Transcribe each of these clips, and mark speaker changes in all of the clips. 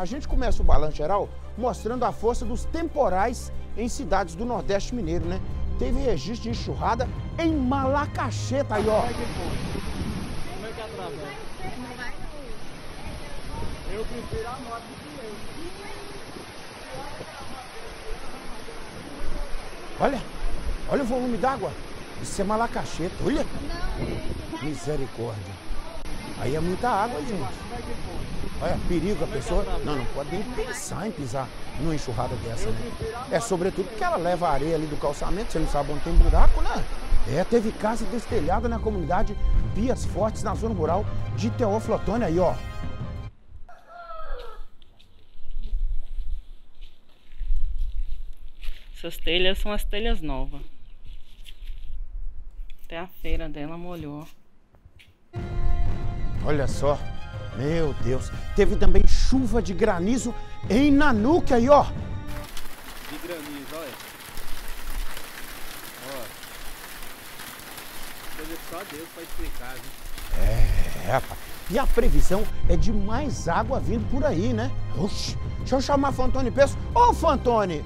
Speaker 1: A gente começa o balanço geral mostrando a força dos temporais em cidades do Nordeste Mineiro, né? Teve registro de enxurrada em Malacacheta aí, ó.
Speaker 2: Como é que atravessa? Eu prefiro a moto do que eu.
Speaker 1: Olha, olha o volume d'água. Isso é Malacacheta, olha. Misericórdia. Aí é muita água, gente. Olha, perigo a pessoa. Não, não pode nem pensar em pisar numa enxurrada dessa, né? É sobretudo porque ela leva a areia ali do calçamento, você não sabe onde tem buraco, né? É, teve casa destelhada na comunidade Bias Fortes, na zona rural de Teófilo Otônio aí, ó.
Speaker 3: Essas telhas são as telhas novas. Até a feira dela molhou.
Speaker 1: Olha só. Meu Deus. Teve também chuva de granizo em Nanuque aí, ó.
Speaker 2: De granizo, olha. Ó. Coisa só Deus pra explicar, viu?
Speaker 1: É, rapaz. E a previsão é de mais água vindo por aí, né? Oxi, deixa eu chamar Fantoni Peço. Ô, Fantoni!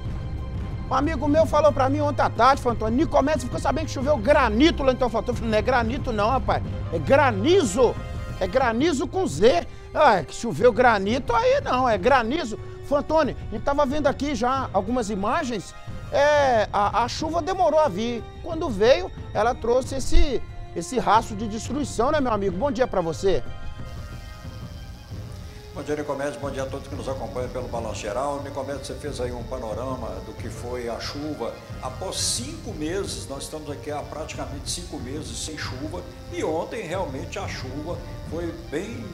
Speaker 1: Um amigo meu falou pra mim ontem à tarde, Fantoni, Nicomedes ficou sabendo que choveu granito lá em Teofantoni. Eu falei, não é granito não, rapaz. É granizo. É granizo com Z. Ah, é que choveu granito aí não, é granizo. Fantoni, a gente tava vendo aqui já algumas imagens. É, a, a chuva demorou a vir. Quando veio, ela trouxe esse, esse rastro de destruição, né, meu amigo? Bom dia pra você.
Speaker 4: Bom dia, Nicomedes. Bom dia a todos que nos acompanham pelo Balanço Geral. Nicomedes, você fez aí um panorama do que foi a chuva. Após cinco meses, nós estamos aqui há praticamente cinco meses sem chuva e ontem realmente a chuva foi bem,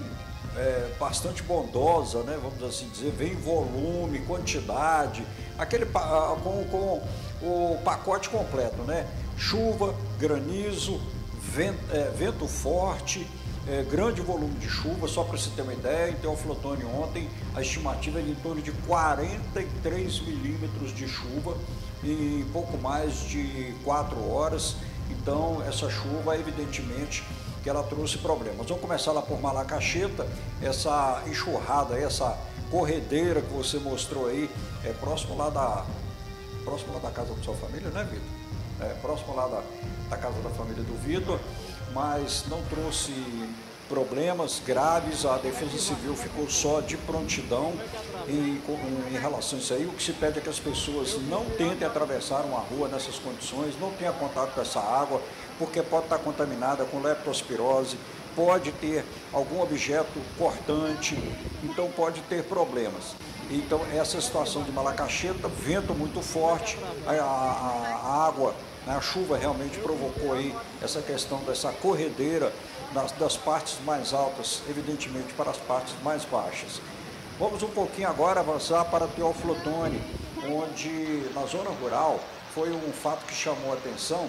Speaker 4: é, bastante bondosa, né? Vamos assim dizer, veio em volume, quantidade, aquele com, com o pacote completo, né? Chuva, granizo, vento, é, vento forte, é, grande volume de chuva, só para você ter uma ideia, em Teoflotone ontem a estimativa é de em torno de 43 milímetros de chuva em pouco mais de 4 horas. Então essa chuva, evidentemente, que ela trouxe problemas. Vamos começar lá por Malacacheta, essa enxurrada, essa corredeira que você mostrou aí, é próximo lá da, próximo lá da casa da sua família, né, Vitor? É, próximo lá da, da casa da família do Vitor, mas não trouxe problemas graves. A Defesa Civil ficou só de prontidão em, em relação a isso aí. O que se pede é que as pessoas não tentem atravessar uma rua nessas condições, não tenham contato com essa água, porque pode estar contaminada com leptospirose, pode ter algum objeto cortante, então pode ter problemas. Então, essa situação de Malacacheta, vento muito forte, a, a- a água, né, a chuva realmente provocou aí essa questão dessa corredeira das, das partes mais altas, evidentemente, para as partes mais baixas. Vamos um pouquinho agora avançar para Teófilo Otoni, onde na zona rural foi um fato que chamou a atenção,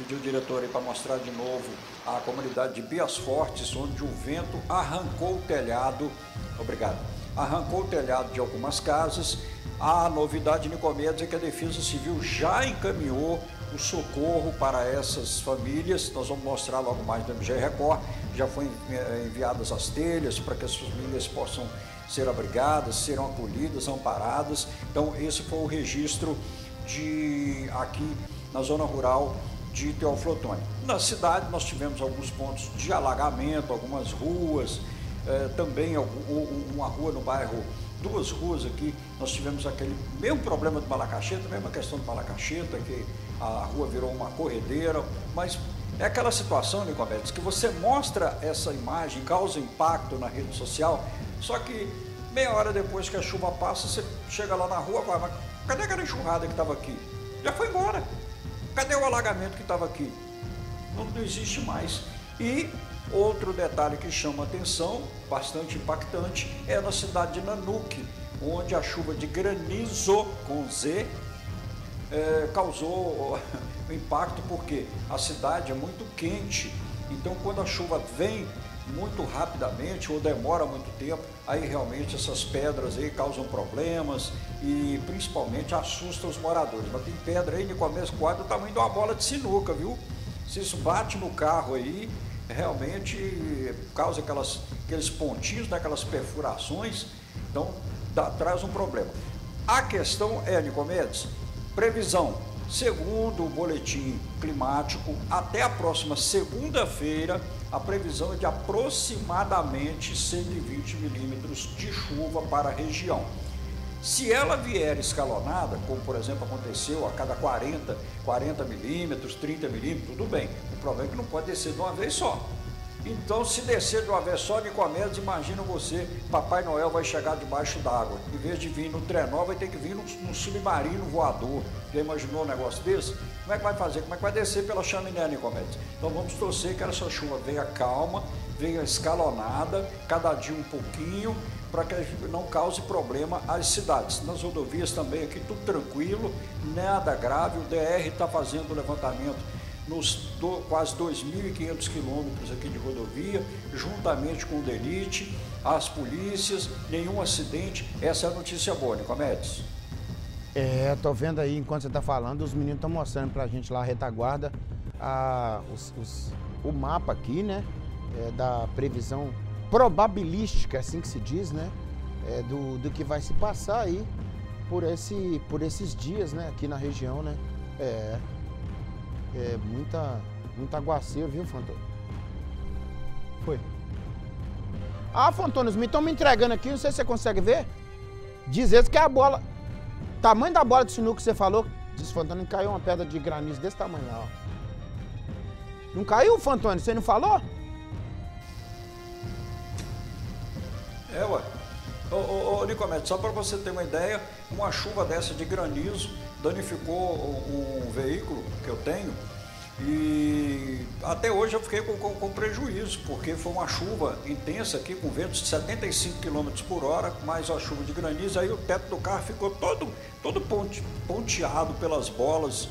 Speaker 4: pediu o diretor aí para mostrar de novo a comunidade de Bias Fortes, onde o vento arrancou o telhado, obrigado, arrancou o telhado de algumas casas. A novidade, Nicomedes, é que a Defesa Civil já encaminhou o socorro para essas famílias. Nós vamos mostrar logo mais no MG Record. Já foram eh, enviadas as telhas para que as famílias possam ser abrigadas, serão acolhidas, amparadas. Então, esse foi o registro de aqui na zona rural de Teófilo Otoni. Na cidade, nós tivemos alguns pontos de alagamento, algumas ruas, eh, também uma rua no bairro, duas ruas aqui, nós tivemos aquele mesmo problema do Malacacheta, mesma questão do Malacacheta, que a rua virou uma corredeira, mas é aquela situação, Nicomedes, que você mostra essa imagem, causa impacto na rede social, só que meia hora depois que a chuva passa, você chega lá na rua, vai, mas cadê aquela enxurrada que estava aqui? Já foi embora. Cadê o alagamento que estava aqui? Não, não existe mais. E outro detalhe que chama atenção, bastante impactante, é na cidade de Nanuque, onde a chuva de granizo com Z eh, causou impacto porque a cidade é muito quente. Então, quando a chuva vem muito rapidamente ou demora muito tempo, aí realmente essas pedras aí causam problemas e principalmente assustam os moradores. Mas tem pedra aí no começo quadro do tamanho de uma bola de sinuca, viu? Se isso bate no carro aí, realmente causa aquelas, aqueles pontinhos, né, aquelas perfurações Então, dá, traz um problema. A questão é, Nicomedes, previsão. Segundo o boletim climático, até a próxima segunda-feira, a previsão é de aproximadamente 120 milímetros de chuva para a região. Se ela vier escalonada, como por exemplo aconteceu a cada 40, 40 milímetros, 30 milímetros, tudo bem. O problema é que não pode descer de uma vez só. Então, se descer de uma vez só, Nicomedes, imagina você, Papai Noel vai chegar debaixo d'água. Em vez de vir no trenó, vai ter que vir num, submarino voador. Já imaginou um negócio desse? Como é que vai fazer? Como é que vai descer pela chaminé, Nicomedes? Então, vamos torcer que essa chuva venha calma, venha escalonada, cada dia um pouquinho, para que não cause problema às cidades. Nas rodovias também aqui tudo tranquilo, nada grave, o DR está fazendo o levantamento nos do, quase 2.500 quilômetros aqui de rodovia, juntamente com o DENIT, as polícias, nenhum acidente. Essa é a notícia boa, Nicomedes.
Speaker 1: É, tô vendo aí, enquanto você está falando, os meninos estão mostrando para a gente lá a retaguarda, a, os, os, o mapa aqui, né, é, da previsão probabilística, assim que se diz, né? É, do, do que vai se passar aí por, esse, por esses dias, né? Aqui na região, né? É, é muita, muita aguaceiro, viu, Fantônio? Foi. Ah, Fantônio, os estão me entregando aqui, não sei se você consegue ver. Diz eles que é a bola. Tamanho da bola de sinuca que você falou. Diz Fantônio, caiu uma pedra de granizo desse tamanho lá, ó. Não caiu, Fantônio? Você não falou?
Speaker 4: É, ué. Ô, ô, ô só para você ter uma ideia, uma chuva dessa de granizo danificou um, veículo que eu tenho e até hoje eu fiquei com, com, com, prejuízo, porque foi uma chuva intensa aqui, com ventos de 75 km por hora, mais a chuva de granizo, aí o teto do carro ficou todo, todo ponte, ponteado pelas bolas,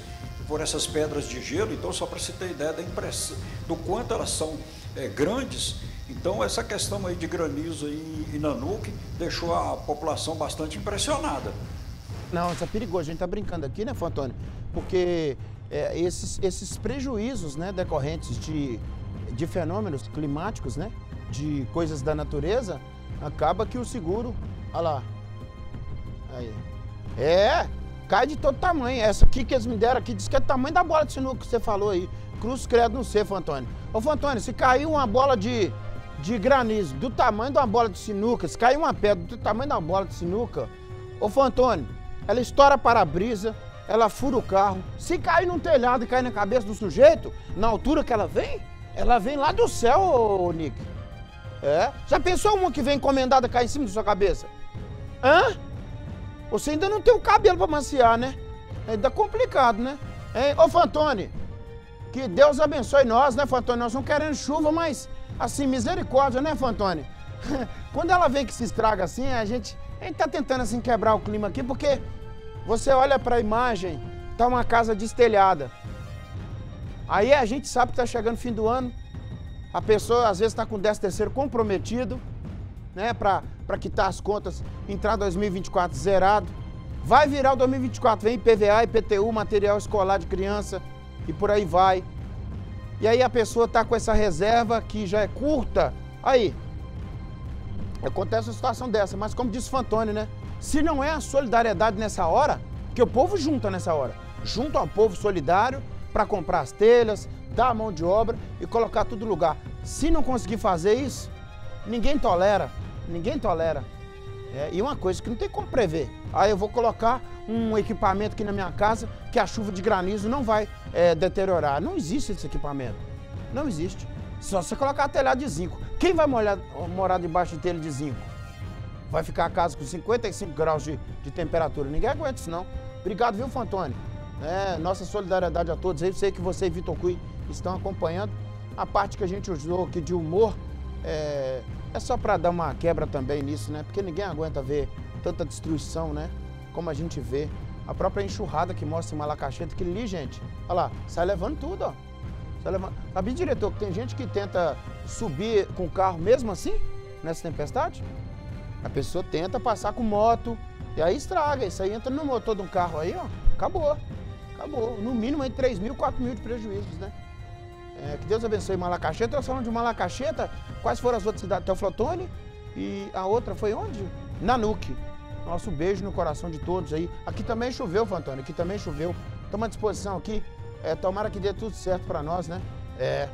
Speaker 4: por essas pedras de gelo. Então, só para você ter ideia da impressão, do quanto elas são é, grandes, então essa questão aí de granizo em Nanuque deixou a população bastante impressionada.
Speaker 1: Não, isso é perigoso. A gente está brincando aqui, né, Fantônio? Porque é, esses, esses prejuízos né, decorrentes de, de fenômenos climáticos, né, de coisas da natureza, acaba que o seguro, olha lá, aí, é, cai de todo tamanho. Essa aqui que eles me deram aqui, diz que é o tamanho da bola de sinuca que você falou aí. Cruz credo no C, Fantônio. Ô, Fantônio, se caiu uma bola de, de granizo do tamanho de uma bola de sinuca, se cair uma pedra do tamanho da bola de sinuca, ô Fantônio, ela estoura para-brisa, ela fura o carro. Se cair num telhado e cair na cabeça do sujeito, na altura que ela vem, ela vem lá do céu, ô, Nick. É? Já pensou uma que vem encomendada cair em cima da sua cabeça? Hã? Você ainda não tem o cabelo para maciar, né? Ainda complicado, né? Hein? Ô, Fantoni, que Deus abençoe nós, né, Fantoni? Nós não queremos chuva, mas assim, misericórdia, né, Fantoni? Quando ela vem que se estraga assim, a gente, a gente tá tentando assim quebrar o clima aqui, porque você olha para a imagem, tá uma casa destelhada. Aí a gente sabe que tá chegando fim do ano, a pessoa às vezes está com o 13 terceiro comprometido, né, para quitar as contas, entrar 2024 zerado. Vai virar o 2024, vem IPVA, IPTU, material escolar de criança e por aí vai. E aí a pessoa está com essa reserva que já é curta. Aí, acontece uma situação dessa, mas como disse Fantoni, né? Se não é a solidariedade nessa hora, que o povo junta nessa hora, junta ao povo solidário para comprar as telhas, dar a mão de obra e colocar tudo no lugar. Se não conseguir fazer isso, ninguém tolera, ninguém tolera. É, e uma coisa que não tem como prever. Aí eu vou colocar um equipamento aqui na minha casa que a chuva de granizo não vai é, deteriorar. Não existe esse equipamento. Não existe. Só você colocar telhado de zinco. Quem vai molhar, morar debaixo de telha de zinco? Vai ficar a casa com 55 graus de, de temperatura. Ninguém aguenta isso não. Obrigado, viu, Fantoni? É, nossa solidariedade a todos. Eu sei que você e Vitor Cui estão acompanhando. A parte que a gente usou aqui de humor é, é só para dar uma quebra também nisso, né? Porque ninguém aguenta ver tanta destruição, né? Como a gente vê. A própria enxurrada que mostra em Malacacheta, que ali, gente, olha lá, sai levando tudo, ó. Sai levando... Sabia, diretor, que tem gente que tenta subir com o carro mesmo assim, nessa tempestade? A pessoa tenta passar com moto, e aí estraga. Isso aí entra no motor de um carro aí, ó. Acabou. Acabou. No mínimo aí 3 mil, 4 mil de prejuízos, né? É, que Deus abençoe Malacacheta. Nós falamos de Malacacheta. Quais foram as outras cidades? Teoflotone. E a outra foi onde? Nanuque. Nosso beijo no coração de todos aí. Aqui também choveu, Fantônio, aqui também choveu. Estamos à disposição aqui. É, tomara que dê tudo certo para nós, né? É,